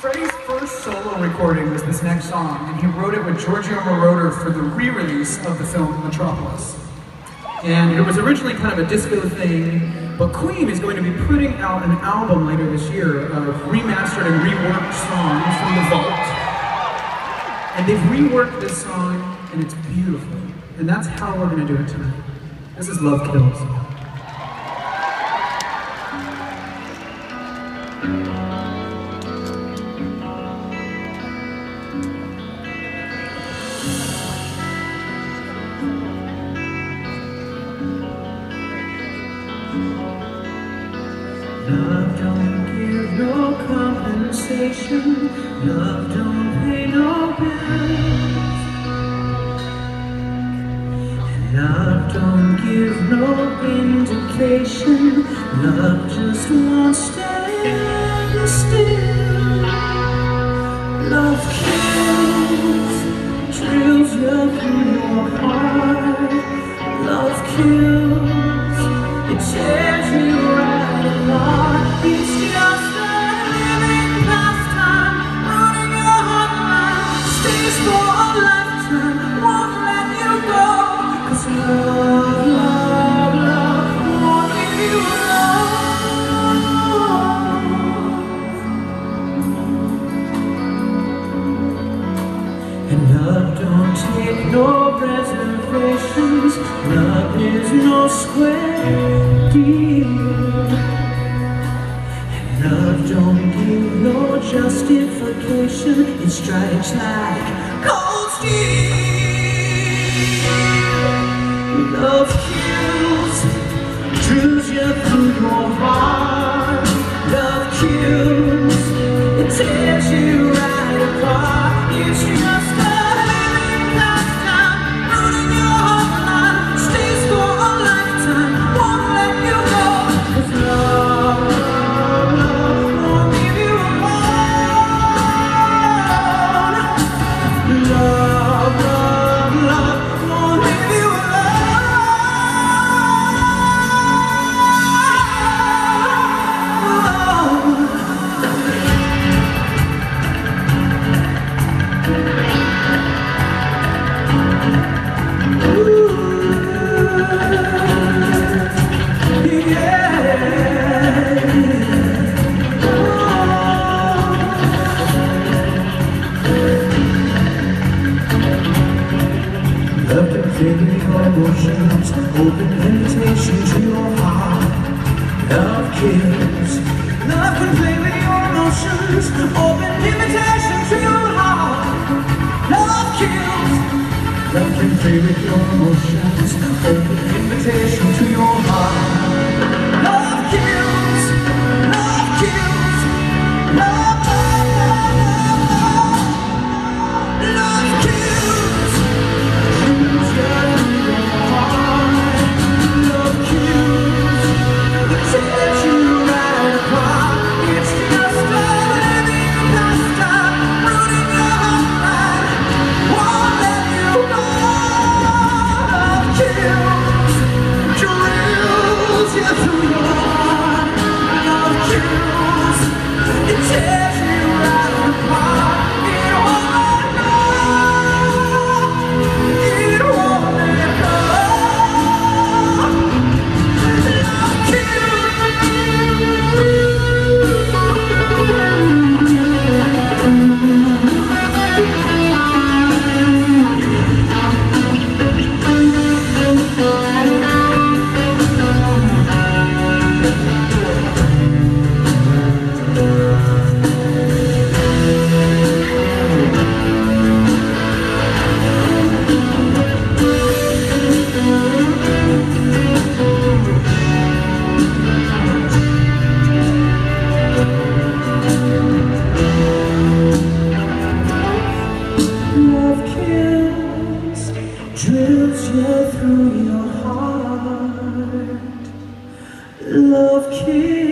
Freddie's first solo recording was this next song, and he wrote it with Giorgio Moroder for the re-release of the film Metropolis. And it was originally kind of a disco thing, but Queen is going to be putting out an album later this year of remastered and reworked songs from the vault. And they've reworked this song, and it's beautiful. And that's how we're going to do it tonight. This is Love Kills. Love don't give no compensation. Love don't pay no bills. And love don't give no indication. Love just wants stand give no justification. It strikes like cold steel. Love Love can fill your emotions, open invitation to your heart. Love kills. Love can fill your emotions, open invitation to your heart. Love kills. Love can fill your emotions, open drills you through your heart. Love kills.